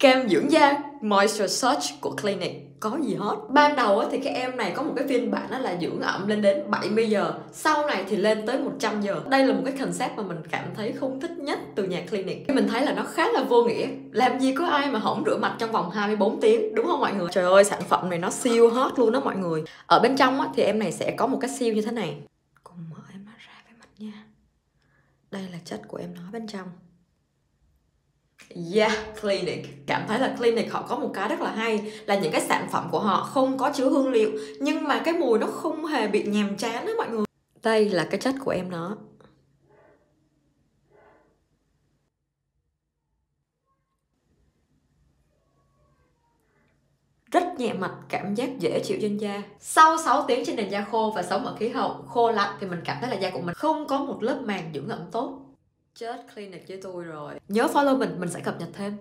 kem dưỡng da Moisture Search của clinic. Có gì hết. Ban đầu thì cái em này có một cái phiên bản đó là dưỡng ẩm lên đến 70 giờ. Sau này thì lên tới 100 giờ. Đây là một cái concept mà mình cảm thấy không thích nhất từ nhà clinic. Mình thấy là nó khá là vô nghĩa. Làm gì có ai mà hổng rửa mặt trong vòng 24 tiếng đúng không mọi người? Trời ơi sản phẩm này nó siêu hot luôn đó mọi người. Ở bên trong á, thì em này sẽ có một cái siêu như thế này. Cùng mở em nó ra với mặt nha. Đây là chất của em nó bên trong. Yeah, Clinic. Cảm thấy là Clinic họ có một cái rất là hay là những cái sản phẩm của họ không có chứa hương liệu nhưng mà cái mùi nó không hề bị nhàm chán đó mọi người. Đây là cái chất của em nó. rất nhẹ mặt, cảm giác dễ chịu trên da. Sau 6 tiếng trên nền da khô và sống ở khí hậu khô lạnh thì mình cảm thấy là da của mình không có một lớp màng dưỡng ẩm tốt chết clinic với tôi rồi. Nhớ follow mình mình sẽ cập nhật thêm.